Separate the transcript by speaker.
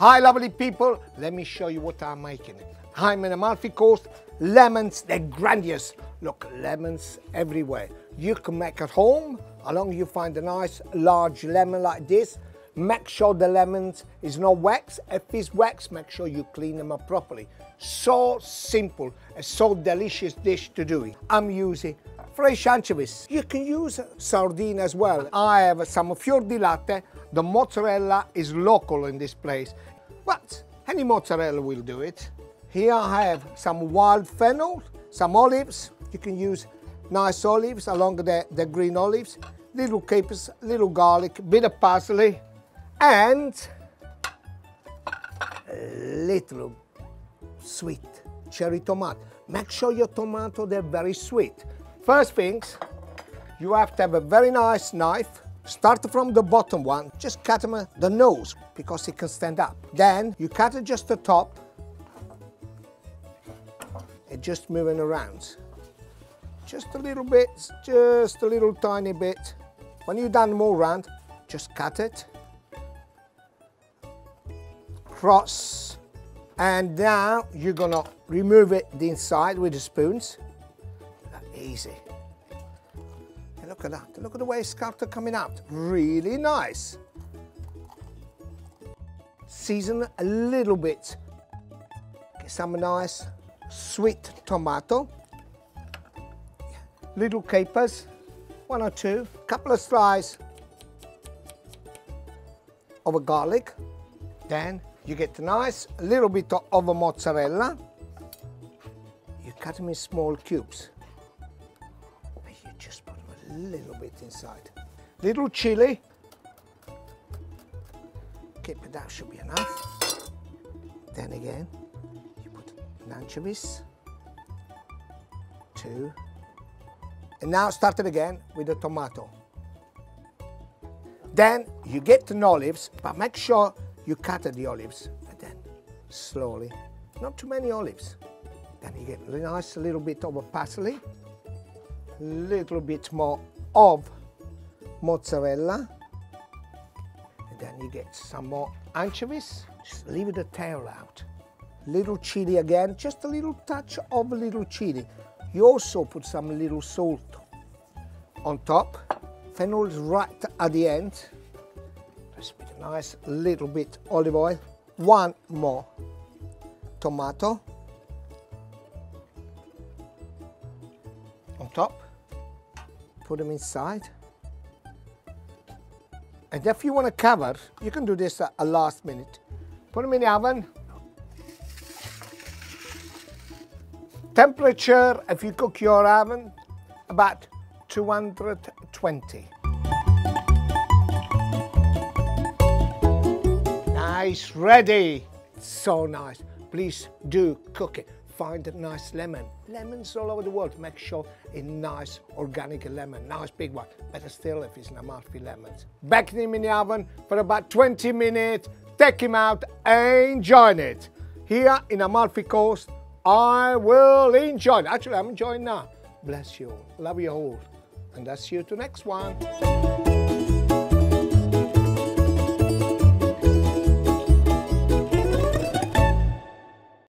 Speaker 1: Hi lovely people, let me show you what I'm making. I'm in Amalfi Coast, lemons, they're grandiose. Look, lemons everywhere. You can make at home, along you find a nice large lemon like this. Make sure the lemons is not wax. If it's wax, make sure you clean them up properly. So simple, a so delicious dish to do it. I'm using fresh anchovies. You can use sardine as well. I have some fior di latte. Eh? The mozzarella is local in this place, but any mozzarella will do it. Here I have some wild fennel, some olives. You can use nice olives along the, the green olives, little capers, little garlic, bit of parsley, and a little sweet cherry tomato. Make sure your tomato, they're very sweet. First things, you have to have a very nice knife. Start from the bottom one, just cut them uh, the nose because it can stand up. Then you cut just the top and just moving around. Just a little bit, just a little tiny bit. When you've done more round, just cut it. Cross. And now you're gonna remove it the inside with the spoons easy. Look at that, look at the way sculptor coming out. Really nice. Season a little bit. Get some nice sweet tomato. Little capers, one or two. Couple of slices of a garlic. Then you get a nice little bit of a mozzarella. You cut them in small cubes little bit inside. Little chili. Okay, but that should be enough. Then again, you put anchovies. Two. And now start it again with the tomato. Then you get the olives, but make sure you cut the olives. And then slowly, not too many olives. Then you get a nice little bit of a parsley little bit more of mozzarella. And then you get some more anchovies. Just leave the tail out. Little chili again just a little touch of a little chili. You also put some little salt on top. Fennel is right at the end. Just put a nice little bit olive oil. One more tomato. On top put them inside. And if you want to cover, you can do this at a last minute. Put them in the oven. Temperature, if you cook your oven, about 220. Nice, ready. So nice. Please do cook it find a nice lemon. Lemons all over the world, make sure a nice organic lemon, nice big one. Better still if it's an Amalfi lemon. Back him in the oven for about 20 minutes, take him out and enjoy it. Here in Amalfi Coast, I will enjoy it. Actually, I'm enjoying now. Bless you all. Love you all. And I'll see you to next one.